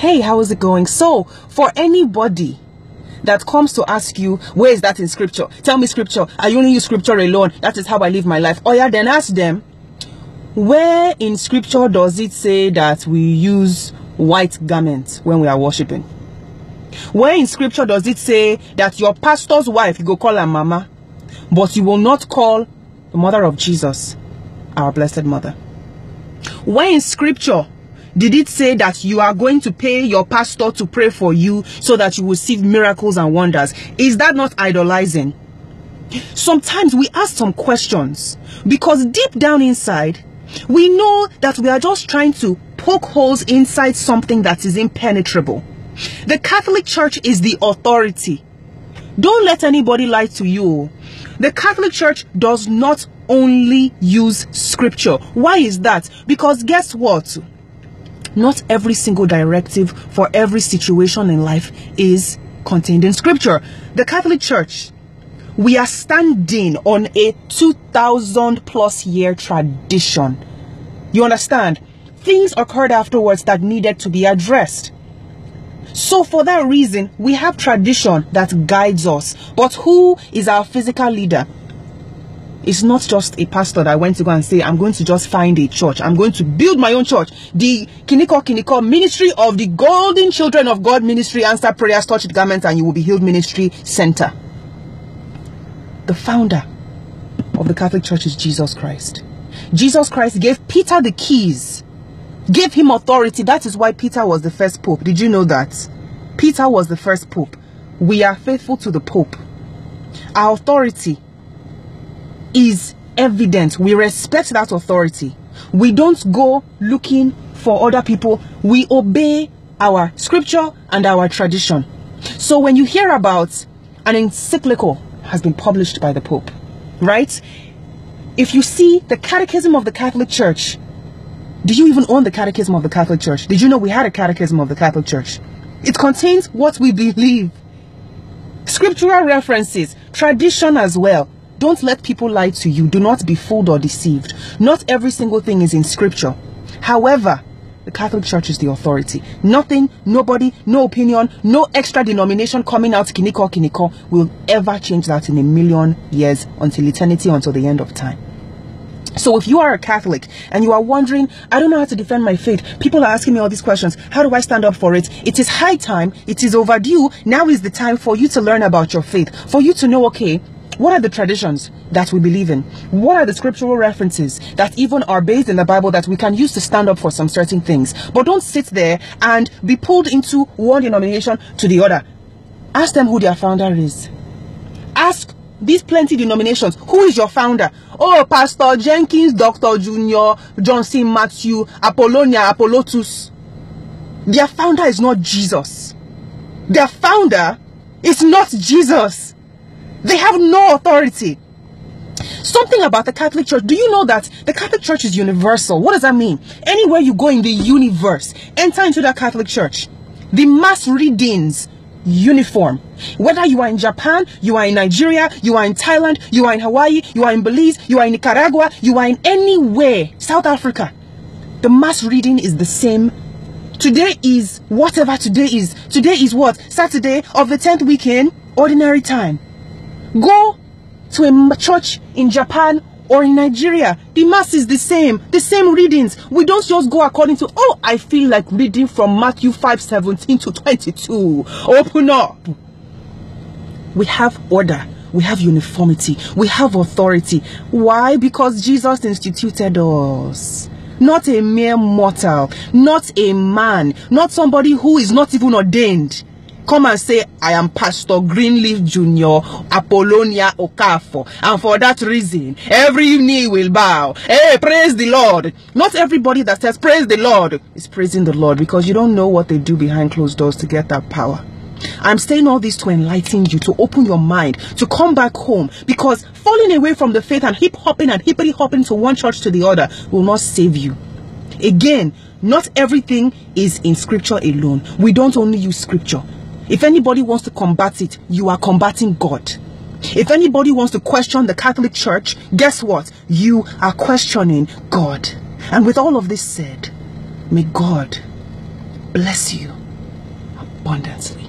Hey, how is it going? So, for anybody that comes to ask you, where is that in scripture? Tell me scripture. I only use scripture alone. That is how I live my life. Oh yeah, then ask them, where in scripture does it say that we use white garments when we are worshiping? Where in scripture does it say that your pastor's wife, you go call her mama, but you will not call the mother of Jesus, our blessed mother? Where in scripture did it say that you are going to pay your pastor to pray for you so that you will see miracles and wonders? Is that not idolizing? Sometimes we ask some questions because deep down inside, we know that we are just trying to poke holes inside something that is impenetrable. The Catholic Church is the authority. Don't let anybody lie to you. The Catholic Church does not only use scripture. Why is that? Because guess what? Not every single directive for every situation in life is contained in scripture. The Catholic Church, we are standing on a 2000 plus year tradition. You understand? Things occurred afterwards that needed to be addressed. So for that reason, we have tradition that guides us. But who is our physical leader? It's not just a pastor that went to go and say, I'm going to just find a church. I'm going to build my own church. The Kiniko Kiniko Ministry of the Golden Children of God Ministry Answer Prayers, Touch the Garment and You Will Be Healed Ministry Center. The founder of the Catholic Church is Jesus Christ. Jesus Christ gave Peter the keys, gave him authority. That is why Peter was the first pope. Did you know that? Peter was the first pope. We are faithful to the pope. Our authority is evident. We respect that authority. We don't go looking for other people. We obey our scripture and our tradition. So when you hear about an encyclical has been published by the Pope, right? If you see the Catechism of the Catholic Church, do you even own the Catechism of the Catholic Church? Did you know we had a Catechism of the Catholic Church? It contains what we believe, scriptural references, tradition as well. Don't let people lie to you. Do not be fooled or deceived. Not every single thing is in scripture. However, the Catholic Church is the authority. Nothing, nobody, no opinion, no extra denomination coming out kiniko kiniko will ever change that in a million years until eternity, until the end of time. So if you are a Catholic and you are wondering, I don't know how to defend my faith, people are asking me all these questions. How do I stand up for it? It is high time. It is overdue. Now is the time for you to learn about your faith. For you to know, okay, what are the traditions that we believe in? What are the scriptural references that even are based in the Bible that we can use to stand up for some certain things? But don't sit there and be pulled into one denomination to the other. Ask them who their founder is. Ask these plenty denominations, who is your founder? Oh, Pastor Jenkins, Dr. Junior, Johnson, Matthew, Apollonia, Apollotus. Their founder is not Jesus. Their founder is not Jesus. They have no authority. Something about the Catholic Church. Do you know that the Catholic Church is universal? What does that mean? Anywhere you go in the universe, enter into the Catholic Church. The mass readings, uniform. Whether you are in Japan, you are in Nigeria, you are in Thailand, you are in Hawaii, you are in Belize, you are in Nicaragua, you are in anywhere, South Africa. The mass reading is the same. Today is whatever today is. Today is what? Saturday of the 10th weekend, ordinary time. Go to a church in Japan or in Nigeria. The mass is the same, the same readings. We don't just go according to, oh, I feel like reading from Matthew 5 17 to 22. Open up. We have order. We have uniformity. We have authority. Why? Because Jesus instituted us not a mere mortal, not a man, not somebody who is not even ordained come and say, I am Pastor Greenleaf Jr., Apollonia Okafor. And for that reason, every knee will bow. Hey, praise the Lord. Not everybody that says, praise the Lord, is praising the Lord because you don't know what they do behind closed doors to get that power. I'm saying all this to enlighten you, to open your mind, to come back home. Because falling away from the faith and hip hopping and hippity hopping to one church to the other will not save you. Again, not everything is in scripture alone. We don't only use scripture. If anybody wants to combat it, you are combating God. If anybody wants to question the Catholic Church, guess what? You are questioning God. And with all of this said, may God bless you abundantly.